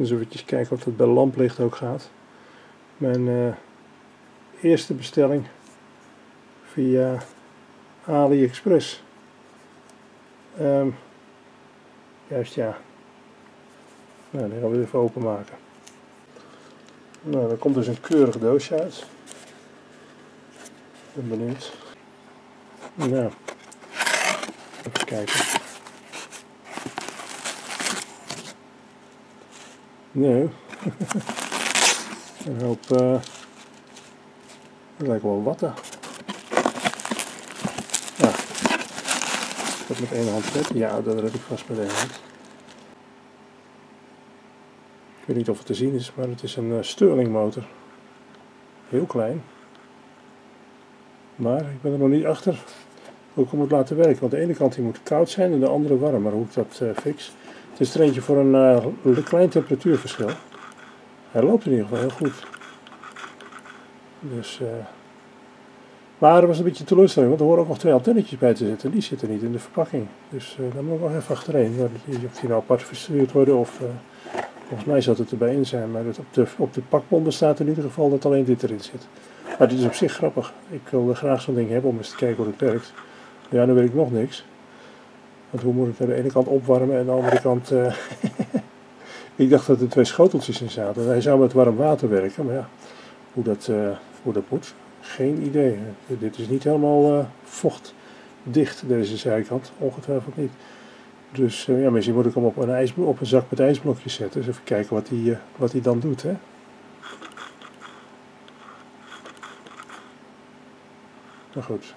Dus kijken of dat bij lamplicht ook gaat. Mijn uh, eerste bestelling via AliExpress. Um, juist ja. Nou, die gaan we even openmaken. Nou, er komt dus een keurig doosje uit. Ik ben benieuwd. Nou, even kijken. Nee. een hoop. Uh, dat lijkt wel watten. Ja. Dat met één hand. Ja, dat red ik vast met één hand. Ik weet niet of het te zien is, maar het is een uh, Stirling motor. Heel klein. Maar ik ben er nog niet achter hoe ik hem moet laten werken. Want de ene kant die moet koud zijn en de andere warm. Maar hoe ik dat uh, fix. Het is er eentje voor een uh, klein temperatuurverschil. Hij loopt in ieder geval heel goed. Dus, uh, maar er was een beetje teleurstelling, want er horen ook nog twee antennetjes bij te zitten. Die zitten niet in de verpakking. Dus uh, daar moet ik wel even achterheen. Of die nou apart verstuurd worden of... volgens mij zat het erbij in zijn, maar op de, op de pakbonden staat in ieder geval dat alleen dit erin zit. Maar dit is op zich grappig. Ik wil graag zo'n ding hebben om eens te kijken hoe het werkt. Ja, dan weet ik nog niks. Want hoe moet ik aan de ene kant opwarmen en aan de andere kant... Uh, ik dacht dat er twee schoteltjes in zaten. Hij zou met warm water werken, maar ja, hoe dat, uh, hoe dat moet, geen idee. Dit is niet helemaal uh, vochtdicht, deze zijkant. Ongetwijfeld niet. Dus ja, misschien moet ik hem op een, ijs, op een zak met ijsblokjes zetten. Dus even kijken wat hij, wat hij dan doet, hè. Nou goed,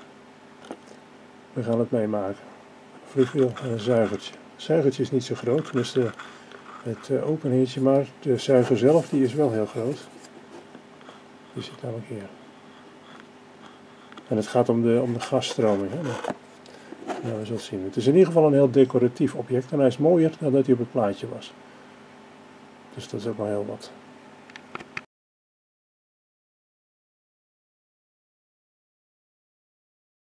we gaan het meemaken. Vliegwiel en een zuigertje. Het zuigertje is niet zo groot, dus het uh, openheertje, maar de zuiger zelf die is wel heel groot. Die zit namelijk hier. En het gaat om de, om de gasstroming. Hè? Nou, we zullen zien. Het is in ieder geval een heel decoratief object en hij is mooier dan dat hij op het plaatje was. Dus dat is ook wel heel wat.